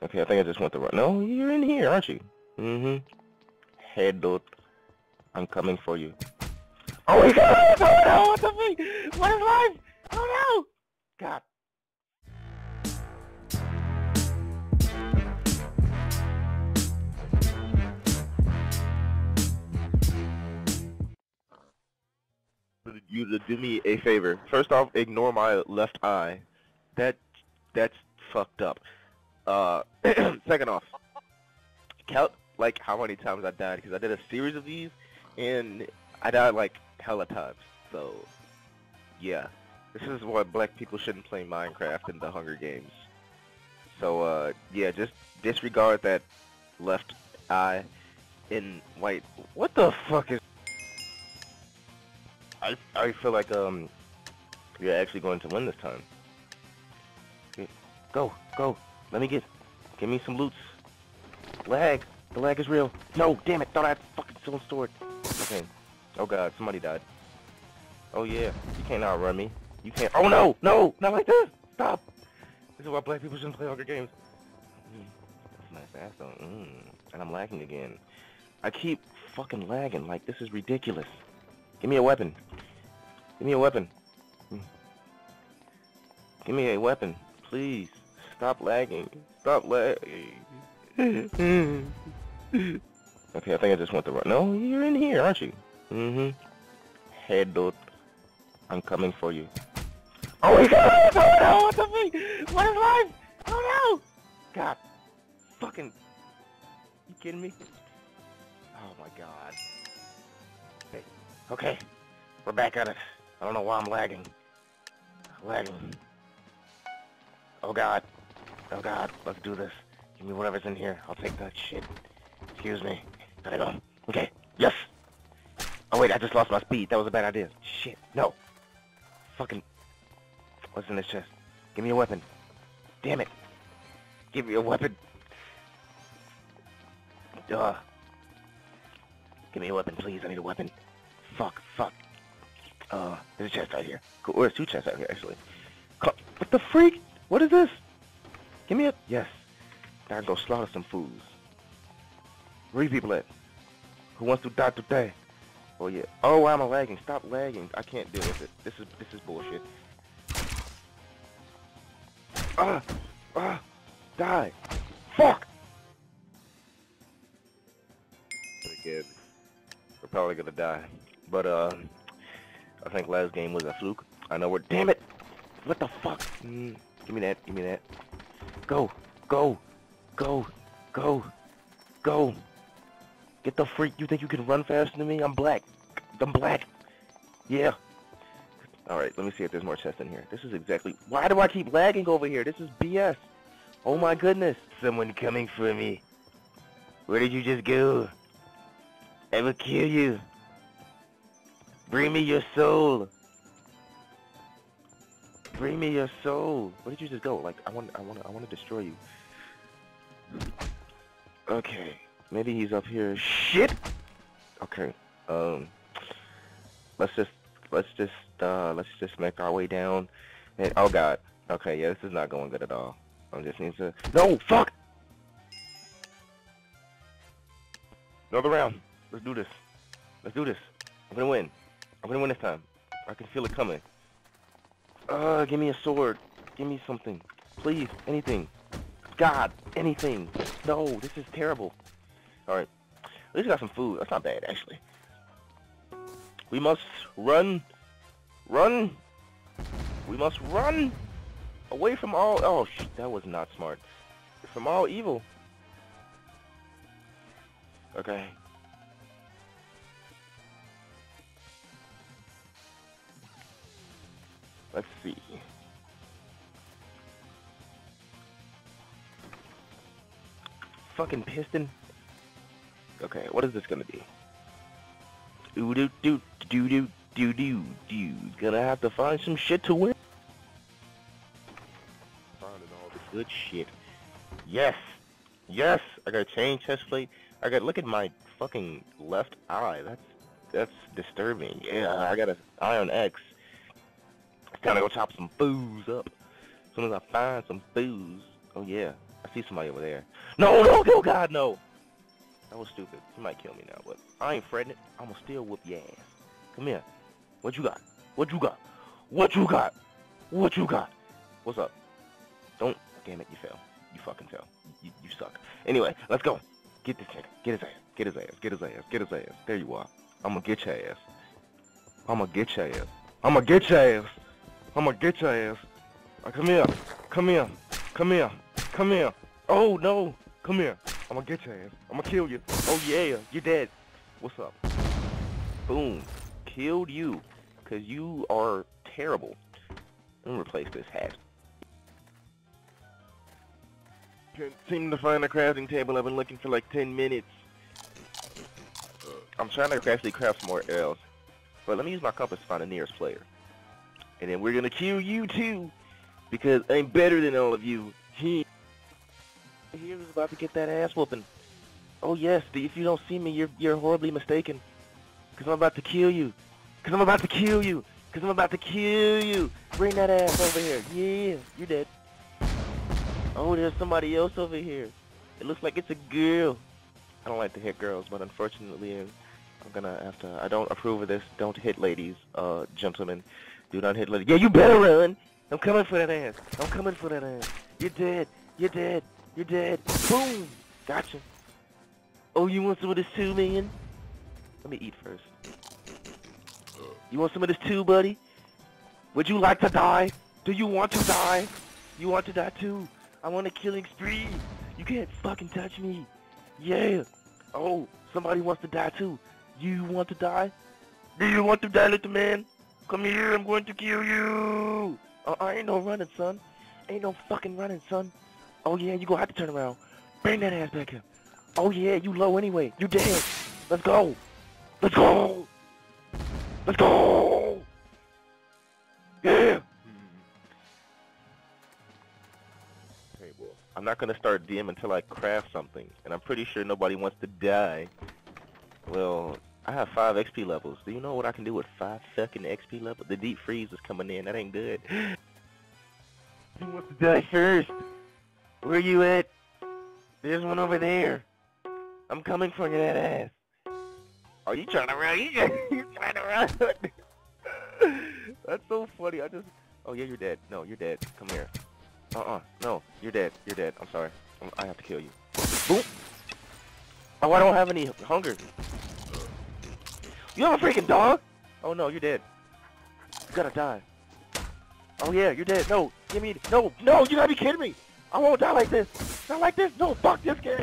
Okay, I think I just went the right. No, you're in here, aren't you? Mm-hmm. Head dude. I'm coming for you. Oh my god! Oh no! What the fuck? What is life? Oh no! God. You to do me a favor. First off, ignore my left eye. That that's fucked up. Uh, second off, count like how many times I died because I did a series of these and I died like hella times. So yeah, this is why black people shouldn't play Minecraft in the Hunger Games. So uh, yeah, just disregard that left eye in white. What the fuck is? I I feel like um you're actually going to win this time. Go, go. Let me get, give me some loots. Lag. The lag is real. No, damn it. Thought I had fucking still stored. Okay. Oh god, somebody died. Oh yeah. You can't outrun me. You can't. Oh no, no, not like this. Stop. This is why black people shouldn't play Hunger Games. That's nice ass though. Mm. And I'm lagging again. I keep fucking lagging. Like this is ridiculous. Give me a weapon. Give me a weapon. Mm. Give me a weapon, please. Stop lagging. Stop lagging. okay, I think I just went the right. No, you're in here, aren't you? Mm-hmm. Hey, dude. I'm coming for you. Oh my god! Oh no! What the fuck? What is life? Oh no! God. Fucking. You kidding me? Oh my god. Okay. Okay. We're back at it. I don't know why I'm lagging. Lagging. Oh god. Oh god. Let's do this. Give me whatever's in here. I'll take that shit. Excuse me. Gotta go. Okay. Yes! Oh wait, I just lost my speed. That was a bad idea. Shit. No. Fucking... What's in this chest? Give me a weapon. Damn it. Give me a weapon. Duh. Give me a weapon, please. I need a weapon. Fuck, fuck. Uh, there's a chest right here. Cool. There's two chests out here, actually. What the freak? What is this? Give me a... Yes. Gotta go slaughter some fools. Where people at? Who wants to die today? Oh yeah. Oh, I'm I lagging? Stop lagging. I can't deal with it. This is this is bullshit. Ah! Ah! Die! Fuck! Again. We're probably gonna die. But uh I think last game was a fluke. I know we're damn it! What the fuck? Mm, give me that, give me that. Go! Go! Go! Go! Go! Get the freak! You think you can run faster than me? I'm black. I'm black. Yeah. Alright, let me see if there's more chests in here. This is exactly... Why do I keep lagging over here? This is BS. Oh my goodness. Someone coming for me. Where did you just go? I will kill you. Bring me your soul. Bring me your soul. Where did you just go? Like I want, I want, I want to destroy you. Okay, maybe he's up here. Shit. Okay. Um. Let's just, let's just, uh, let's just make our way down. And, oh God. Okay, yeah, this is not going good at all. I just need to. No, fuck. Another round. Let's do this. Let's do this. I'm gonna win. I'm gonna win this time. I can feel it coming. Uh, give me a sword. Give me something. Please, anything. God, anything. No, this is terrible. Alright. At least I got some food. That's not bad, actually. We must run. Run. We must run. Away from all... Oh, that was not smart. From all evil. Okay. Let's see. Fucking piston. Okay, what is this gonna be? Ooh doo doo doo doo doo doo doo. Gonna have to find some shit to win. Finding all this good shit. Yes, yes. I got a chain chest plate. I got look at my fucking left eye. That's that's disturbing. Yeah, I got a Iron Axe. Time to go chop some booze up. As soon as I find some booze. Oh yeah. I see somebody over there. No, no, no, God, no. That was stupid. He might kill me now, but I ain't fretting. I'm gonna still whoop your ass. Come here. What you got? What you got? What you got? What you got? What's up? Don't. Damn it, you fell. You fucking fell. You, you suck. Anyway, let's go. Get this nigga. Get his ass. Get his ass. Get his ass. Get his ass. There you are. I'm gonna get your ass. I'm gonna get your ass. I'm gonna get your ass. I'm gonna get your ass. Uh, come here. Come here. Come here. Come here. Oh no. Come here. I'm gonna get your ass. I'm gonna kill you. Oh yeah. You're dead. What's up? Boom. Killed you. Cause you are terrible. Let me replace this hat. Can't seem to find a crafting table. I've been looking for like 10 minutes. I'm trying to actually craft some more L's. But let me use my compass to find the nearest player. And then we're gonna kill you too. Because I'm better than all of you. He Here's about to get that ass whooping. Oh yes, if you don't see me, you're you're horribly mistaken. Cause I'm about to kill you. Cause I'm about to kill you. Cause I'm about to kill you. Bring that ass over here. Yeah, you're dead. Oh, there's somebody else over here. It looks like it's a girl. I don't like to hit girls, but unfortunately, I'm gonna have to. I don't approve of this. Don't hit ladies, uh, gentlemen. Do not hit. Yeah, you better run. I'm coming for that ass. I'm coming for that ass. You're dead. You're dead. You're dead. Boom. Gotcha. Oh, you want some of this too, man? Let me eat first. You want some of this too, buddy? Would you like to die? Do you want to die? You want to die too? I want a killing spree. You can't fucking touch me. Yeah. Oh, somebody wants to die too. You want to die? Do you want to die, little man? Come here, I'm going to kill you. Uh, I ain't no running, son. Ain't no fucking running, son. Oh yeah, you gonna have to turn around. Bring that ass back here. Oh yeah, you low anyway. You dead. Let's go. Let's go. Let's go. Yeah. Okay, well, I'm not gonna start DM until I craft something, and I'm pretty sure nobody wants to die. Well, I have five XP levels. Do you know what I can do with five fucking XP levels? The deep freeze is coming in. That ain't good. Who wants to die first? Where you at? There's one over there. I'm coming for that ass. Are you trying to run? You trying to run? That's so funny. I just. Oh yeah, you're dead. No, you're dead. Come here. Uh-uh. No, you're dead. You're dead. I'm sorry. I have to kill you. Boom. Oh, I don't have any hunger. You have a freaking dog? Oh no, you're dead. You gotta die. Oh yeah, you're dead. No, give me. No, no, you gotta be kidding me. I won't die like this. Not like this. No, fuck this game.